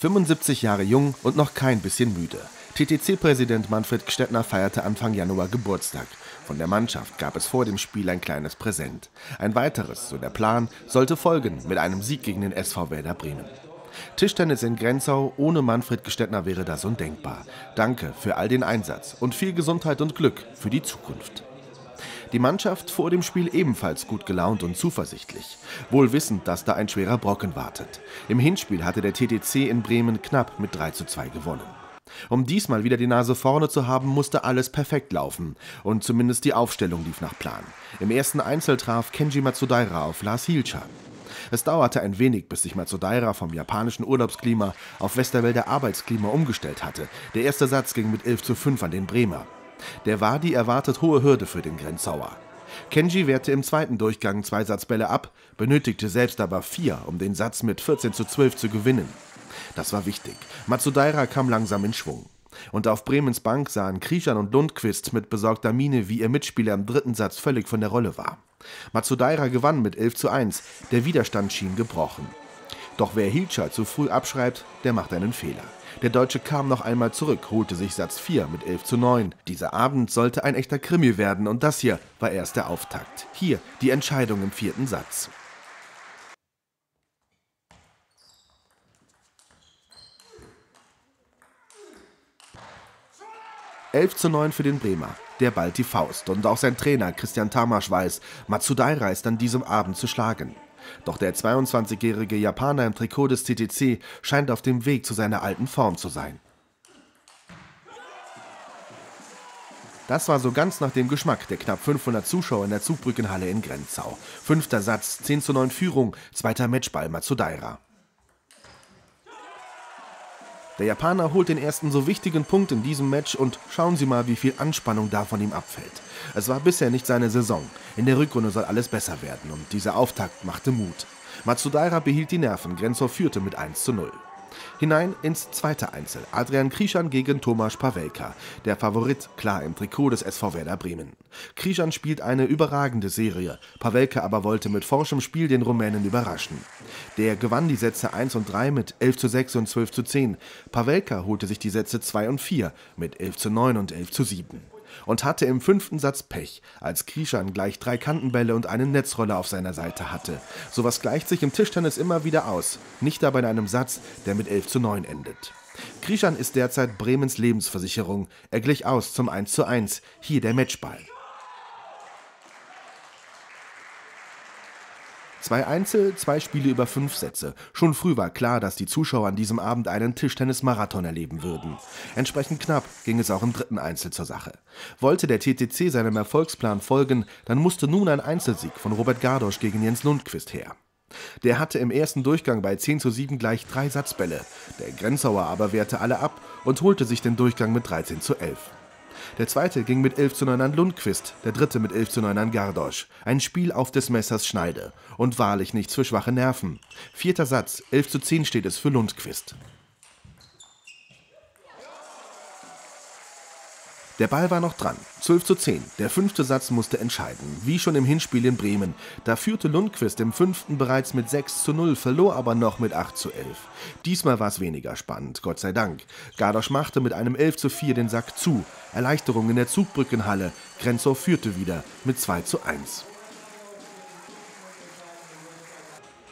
75 Jahre jung und noch kein bisschen müde. TTC-Präsident Manfred Gstettner feierte Anfang Januar Geburtstag. Von der Mannschaft gab es vor dem Spiel ein kleines Präsent. Ein weiteres, so der Plan, sollte folgen mit einem Sieg gegen den SV Werder Bremen. Tischtennis in Grenzau ohne Manfred Gstettner wäre das undenkbar. Danke für all den Einsatz und viel Gesundheit und Glück für die Zukunft. Die Mannschaft vor dem Spiel ebenfalls gut gelaunt und zuversichtlich, wohl wissend, dass da ein schwerer Brocken wartet. Im Hinspiel hatte der TTC in Bremen knapp mit 3 zu 2 gewonnen. Um diesmal wieder die Nase vorne zu haben, musste alles perfekt laufen. Und zumindest die Aufstellung lief nach Plan. Im ersten Einzel traf Kenji Matsudaira auf Lars Hielscher. Es dauerte ein wenig, bis sich Matsudaira vom japanischen Urlaubsklima auf Westerwälder Arbeitsklima umgestellt hatte. Der erste Satz ging mit 11 zu 5 an den Bremer. Der war die erwartet hohe Hürde für den Grenzauer. Kenji wehrte im zweiten Durchgang zwei Satzbälle ab, benötigte selbst aber vier, um den Satz mit 14 zu 12 zu gewinnen. Das war wichtig. Matsudaira kam langsam in Schwung. Und auf Bremens Bank sahen Krischan und Lundquist mit besorgter Miene, wie ihr Mitspieler im dritten Satz völlig von der Rolle war. Matsudaira gewann mit 11 zu 1. Der Widerstand schien gebrochen. Doch wer Hilscher zu früh abschreibt, der macht einen Fehler. Der Deutsche kam noch einmal zurück, holte sich Satz 4 mit 11 zu 9. Dieser Abend sollte ein echter Krimi werden und das hier war erst der Auftakt. Hier die Entscheidung im vierten Satz. Elf zu 9 für den Bremer. Der ballt die Faust. Und auch sein Trainer Christian Tamasch weiß, Matsudaira ist an diesem Abend zu schlagen. Doch der 22-jährige Japaner im Trikot des TTC scheint auf dem Weg zu seiner alten Form zu sein. Das war so ganz nach dem Geschmack der knapp 500 Zuschauer in der Zugbrückenhalle in Grenzau. Fünfter Satz, 10 zu 9 Führung, zweiter Matchball Matsudaira. Der Japaner holt den ersten so wichtigen Punkt in diesem Match und schauen Sie mal, wie viel Anspannung da von ihm abfällt. Es war bisher nicht seine Saison. In der Rückrunde soll alles besser werden und dieser Auftakt machte Mut. Matsudaira behielt die Nerven, Grenzau führte mit 1 zu 0. Hinein ins zweite Einzel. Adrian Krischan gegen Tomasz Pawelka. Der Favorit klar im Trikot des SV Werder Bremen. Krischan spielt eine überragende Serie. Pawelka aber wollte mit forschem Spiel den Rumänen überraschen. Der gewann die Sätze 1 und 3 mit 11 zu 6 und 12 zu 10. Pawelka holte sich die Sätze 2 und 4 mit 11 zu 9 und 11 zu 7 und hatte im fünften Satz Pech, als Krischan gleich drei Kantenbälle und einen Netzroller auf seiner Seite hatte. Sowas gleicht sich im Tischtennis immer wieder aus, nicht aber in einem Satz, der mit 11 zu 9 endet. Krischan ist derzeit Bremens Lebensversicherung. Er glich aus zum 1 zu 1. Hier der Matchball. Zwei Einzel, zwei Spiele über fünf Sätze. Schon früh war klar, dass die Zuschauer an diesem Abend einen Tischtennis-Marathon erleben würden. Entsprechend knapp ging es auch im dritten Einzel zur Sache. Wollte der TTC seinem Erfolgsplan folgen, dann musste nun ein Einzelsieg von Robert Gardosch gegen Jens Lundquist her. Der hatte im ersten Durchgang bei 10 zu 7 gleich drei Satzbälle. Der Grenzauer aber wehrte alle ab und holte sich den Durchgang mit 13 zu 11. Der zweite ging mit 11 zu 9 an Lundquist, der dritte mit 11 zu 9 an Gardosch. Ein Spiel auf des Messers Schneide. Und wahrlich nichts für schwache Nerven. Vierter Satz, 11 zu 10 steht es für Lundquist. Der Ball war noch dran. 12 zu 10. Der fünfte Satz musste entscheiden. Wie schon im Hinspiel in Bremen. Da führte Lundquist im fünften bereits mit 6 zu 0, verlor aber noch mit 8 zu 11. Diesmal war es weniger spannend, Gott sei Dank. Gardosch machte mit einem 11 zu 4 den Sack zu. Erleichterung in der Zugbrückenhalle. Grenzow führte wieder mit 2 zu 1.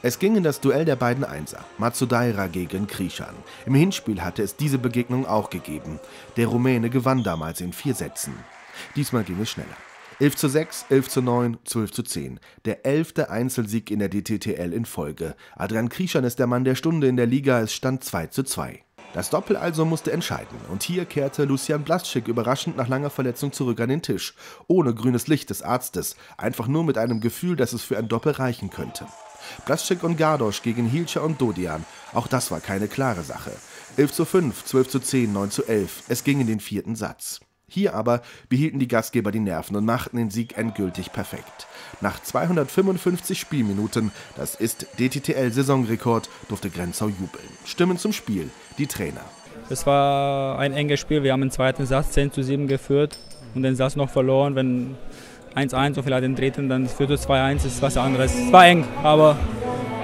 Es ging in das Duell der beiden Einser, Matsudaira gegen Krischan. Im Hinspiel hatte es diese Begegnung auch gegeben. Der Rumäne gewann damals in vier Sätzen. Diesmal ging es schneller. 11 zu 6, 11 zu 9, 12 zu 10. Der elfte Einzelsieg in der DTTL in Folge. Adrian Krischan ist der Mann der Stunde in der Liga, es stand 2 zu 2. Das Doppel also musste entscheiden. Und hier kehrte Lucian Blaschik überraschend nach langer Verletzung zurück an den Tisch. Ohne grünes Licht des Arztes. Einfach nur mit einem Gefühl, dass es für ein Doppel reichen könnte. Blasczyk und Gardosch gegen Hilscher und Dodian. Auch das war keine klare Sache. 11 zu 5, 12 zu 10, 9 zu 11. Es ging in den vierten Satz. Hier aber behielten die Gastgeber die Nerven und machten den Sieg endgültig perfekt. Nach 255 Spielminuten, das ist DTTL-Saisonrekord, durfte Grenzau jubeln. Stimmen zum Spiel, die Trainer. Es war ein enges Spiel. Wir haben den zweiten Satz 10 zu 7 geführt und den Satz noch verloren. Wenn 1-1 und vielleicht den dritten, dann führt es 2-1, ist was anderes. Es war eng, aber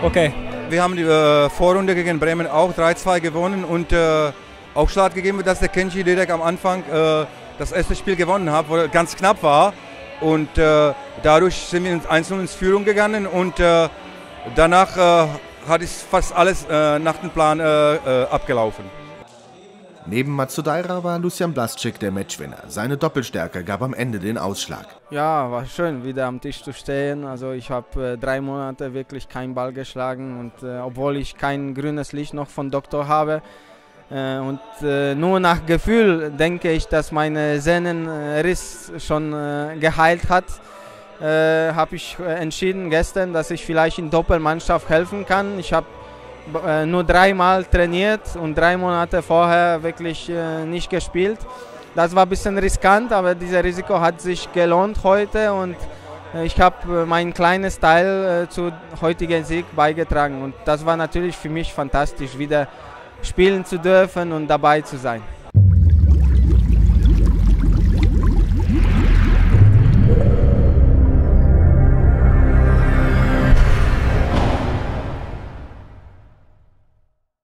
okay. wir haben die äh, Vorrunde gegen Bremen auch 3-2 gewonnen und äh, Aufschlag gegeben, dass der Kenji Dedek am Anfang äh, das erste Spiel gewonnen hat, wo ganz knapp war. Und äh, dadurch sind wir 1-0 ins Führung gegangen und äh, danach äh, hat es fast alles nach dem Plan abgelaufen. Neben Matsudaira war Lucian Blasczyk der Matchwinner. Seine Doppelstärke gab am Ende den Ausschlag. Ja, war schön, wieder am Tisch zu stehen. Also ich habe äh, drei Monate wirklich keinen Ball geschlagen und äh, obwohl ich kein grünes Licht noch von Doktor habe. Äh, und äh, nur nach Gefühl denke ich, dass meine Sehnenriss schon äh, geheilt hat. habe ich entschieden gestern, dass ich vielleicht in Doppelmannschaft helfen kann. Ich habe äh, nur dreimal trainiert und drei Monate vorher wirklich äh, nicht gespielt. Das war ein bisschen riskant, aber dieses Risiko hat sich gelohnt heute und äh, ich habe mein kleines Teil zu heutigen Sieg beigetragen und das war natürlich für mich fantastisch, wieder spielen zu dürfen und dabei zu sein.